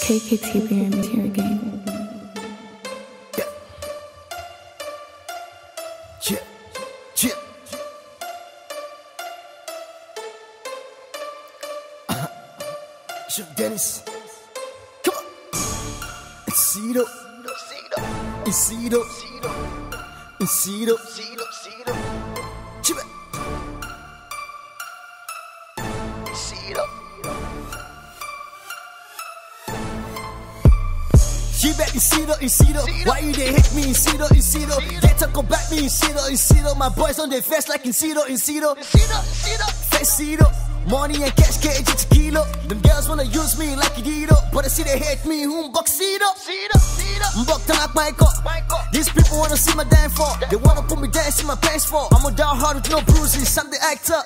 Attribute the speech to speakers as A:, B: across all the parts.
A: KKTBM is here again.
B: Yeah. Yeah. Yeah. Uh -huh. Dennis, come on. Cito,
C: Cito,
B: Cito, Cito,
C: Cito, Cito.
B: She back Nsido, Nsido. Why you they hate me, Nsido, Nsido? They talk about me, Nsido, Nsido. My boys on their face like Nsido, Nsido. Nsido. Money and cash, cage, it's a kilo. Them girls wanna use me like Idido. But I see they hate me, whom Boxido. Mbok tanak my cup. These people wanna see my damn fall. They wanna put me dance in my pants for. I'm a down hard with no bruises, I'm the actor.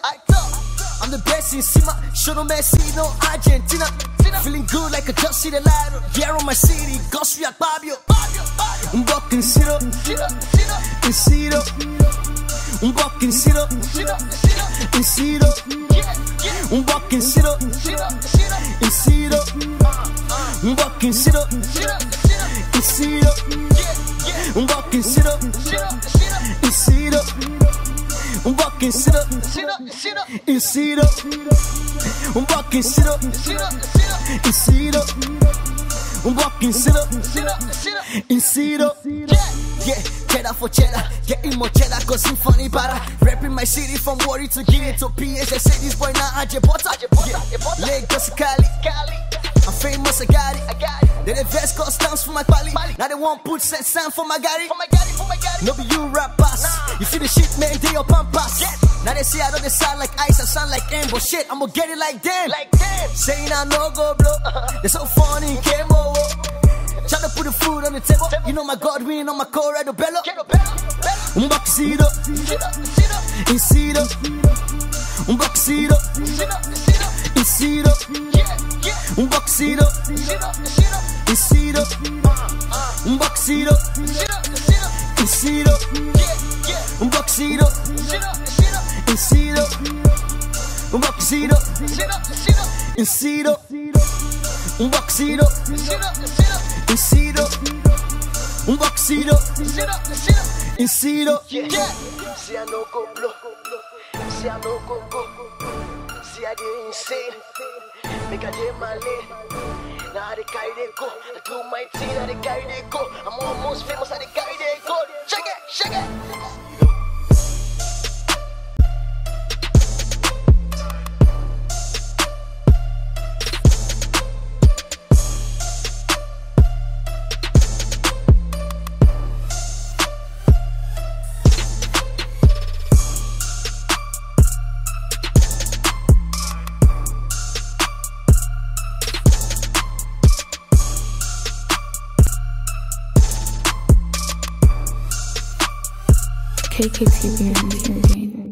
B: I'm the best in Sima, no Messi, no Argentina. Feeling good like a Chelsea de Lado. Yeah, on my city, Ghost React Babio. Un walking zero, in zero. Un walking zero, in zero. Un walking zero, in zero. Uh, uh. Un walking zero, in zero. Un walking zero, in zero. I'm walking sit up, sit up, sit up, and shit up. I'm walking sit up, sit up, sit up, and shit up. I'm walking sit up, sit up, sit up, and shit up. Yeah, yeah, cheddar for cheddar, getting more cheddar, cause I'm funny para. Rapping my city from worry to get it to PS. I said this boy now, I just bought it. Lagos, Cali,
C: Cali.
B: I'm famous, I got it,
C: I got it.
B: Then the vest got stamps for my quali Now they want put set sound for my Gary
C: No
B: be you rappers You see the shit man, they your pampas. Now they say I don't sound like ice, I sound like M But shit, I'ma get it like them.
C: Like them.
B: Saying I no go blow. They're so funny, came over Tryna put the food on the table. You know my Godwin on my Colorado Bello. Un boxito, incito, un Backseat up, and seat up, and backseat up, and seat up, and backseat up, and seat up, and backseat up, and seat up, and backseat up, and seat up, and backseat up, and seat up. Yeah,
C: see I know go blow, see I know go go, see I get insane. Make I dey my lane. Now I dey carry they go. I do my thing, I dey carry they go. I'm almost famous, I they go. Shake it, shake it.
A: KKTV entertainment.